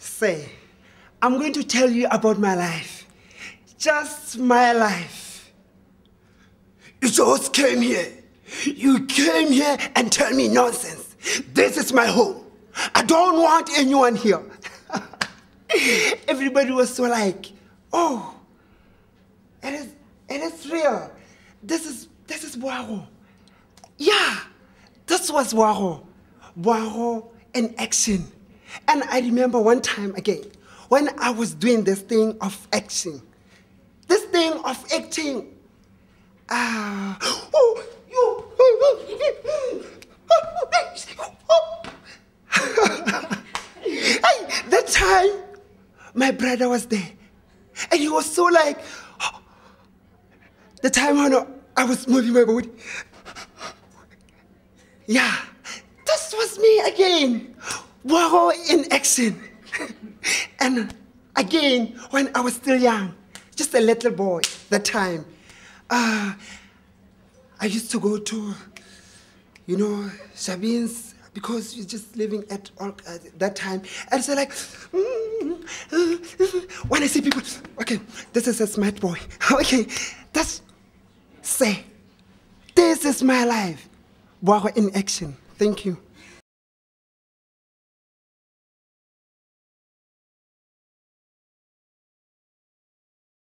Say, I'm going to tell you about my life. Just my life. You just came here. You came here and tell me nonsense. This is my home. I don't want anyone here. Everybody was so like, oh, it is, it is real. This is, this is Boago. Yeah, this was Boago. Boago in action. And I remember one time again, when I was doing this thing of acting, this thing of acting, ah, oh, you, hey, that time, my brother was there, and he was so like, the time when I was moving my body, yeah, this was me again. Wow, in action. and again, when I was still young, just a little boy, that time, uh, I used to go to, you know, Shabin's because you're just living at all, uh, that time. And so like, mm, uh, when I see people, okay, this is a smart boy. Okay, that's, say, this is my life. Wow, in action. Thank you.